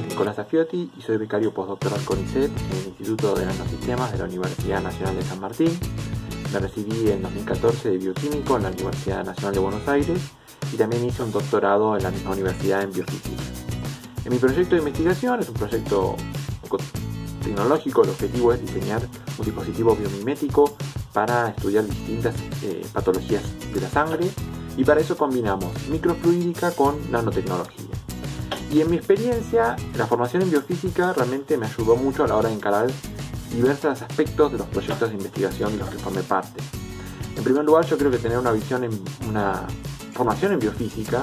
Nicolás Afiotti y soy becario postdoctoral CONICET en el Instituto de Nanosistemas de la Universidad Nacional de San Martín. Me recibí en 2014 de bioquímico en la Universidad Nacional de Buenos Aires y también hice un doctorado en la misma universidad en biofísica. En mi proyecto de investigación es un proyecto tecnológico, el objetivo es diseñar un dispositivo biomimético para estudiar distintas eh, patologías de la sangre y para eso combinamos microfluídica con nanotecnología. Y en mi experiencia, la formación en biofísica realmente me ayudó mucho a la hora de encarar diversos aspectos de los proyectos de investigación de los que formé parte. En primer lugar, yo creo que tener una visión en una formación en biofísica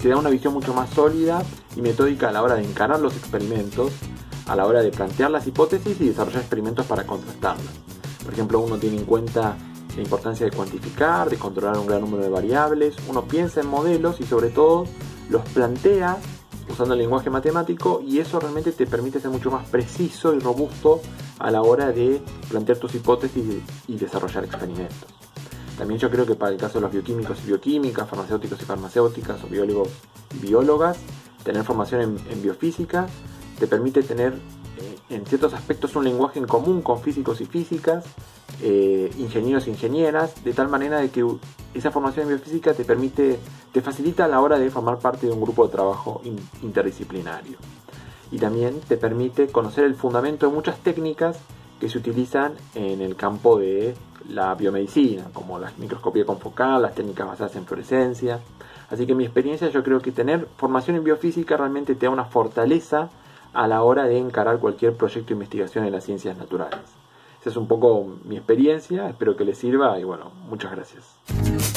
te da una visión mucho más sólida y metódica a la hora de encarar los experimentos, a la hora de plantear las hipótesis y desarrollar experimentos para contrastarlas. Por ejemplo, uno tiene en cuenta la importancia de cuantificar, de controlar un gran número de variables, uno piensa en modelos y sobre todo los plantea usando el lenguaje matemático y eso realmente te permite ser mucho más preciso y robusto a la hora de plantear tus hipótesis y desarrollar experimentos. También yo creo que para el caso de los bioquímicos y bioquímicas, farmacéuticos y farmacéuticas o biólogos y biólogas, tener formación en, biofísica te permite tener eh, en ciertos aspectos un lenguaje en común con físicos y físicas, eh, ingenieros e ingenieras, de tal manera de que esa formación en biofísica te permite, te facilita a la hora de formar parte de un grupo de trabajo interdisciplinario. Y también te permite conocer el fundamento de muchas técnicas que se utilizan en el campo de la biomedicina, como la microscopía confocal, las técnicas basadas en fluorescencia. Así que en mi experiencia yo creo que tener formación en biofísica realmente te da una fortaleza a la hora de encarar cualquier proyecto de investigación en las ciencias naturales. Es un poco mi experiencia, espero que les sirva y bueno, muchas gracias.